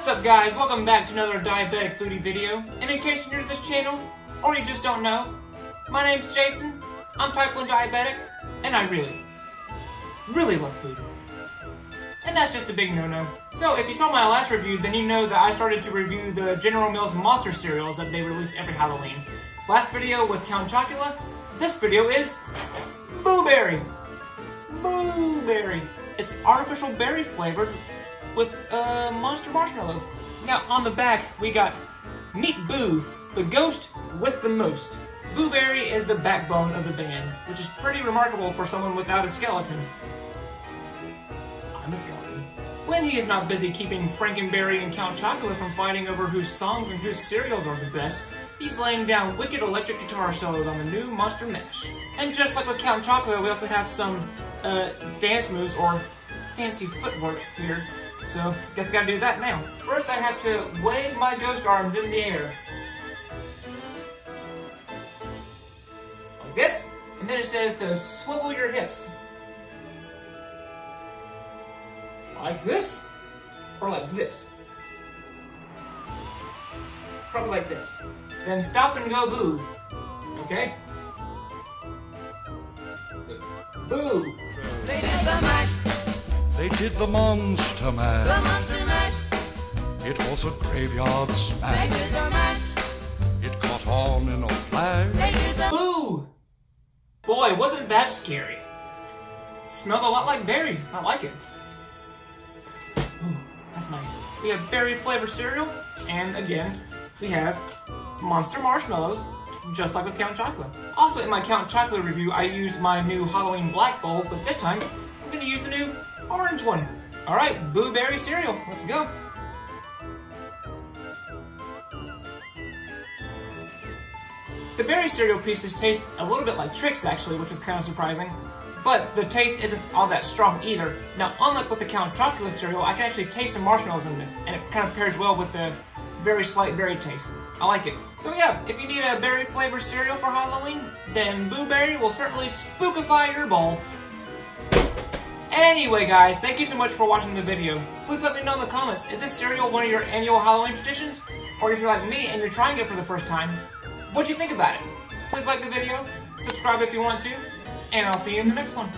What's up guys, welcome back to another Diabetic Foodie video. And in case you're new to this channel, or you just don't know, my name's Jason, I'm type 1 diabetic, and I really, really love food. And that's just a big no-no. So if you saw my last review, then you know that I started to review the General Mills Monster cereals that they release every Halloween. Last video was Count Chocula, this video is Boo Berry. Boo Berry. It's artificial berry flavored with uh, monster marshmallows. Now on the back we got Meet Boo, the ghost with the most. Boo Berry is the backbone of the band, which is pretty remarkable for someone without a skeleton. I'm a skeleton. When he is not busy keeping Frankenberry and Count Chocula from fighting over whose songs and whose cereals are the best, he's laying down wicked electric guitar solos on the new Monster Mash. And just like with Count Chocula, we also have some uh, dance moves or fancy footwork here. So, guess I gotta do that now. First I have to wave my ghost arms in the air. Like this. And then it says to swivel your hips. Like this. Or like this. Probably like this. Then stop and go boo. Okay? Boo. They did the monster mash. the monster mash. It was a graveyard They did the mash. It caught on in a flash. They did the Boo! Boy, wasn't that scary. smells a lot like berries. I like it. Ooh, that's nice. We have berry flavored cereal, and again, we have monster marshmallows, just like with Count Chocula. Also, in my Count Chocula review, I used my new Halloween black bowl, but this time, I'm gonna use the new orange one. All right, Boo Berry cereal. Let's go. The berry cereal pieces taste a little bit like Trix actually, which is kind of surprising. But the taste isn't all that strong either. Now, unlike with the Count Chocula cereal, I can actually taste the marshmallows in this, and it kind of pairs well with the very slight berry taste. I like it. So yeah, if you need a berry flavored cereal for Halloween, then Boo Berry will certainly spookify your bowl. Anyway guys, thank you so much for watching the video. Please let me know in the comments, is this cereal one of your annual Halloween traditions? Or if you're like me and you're trying it for the first time, what do you think about it? Please like the video, subscribe if you want to, and I'll see you in the next one.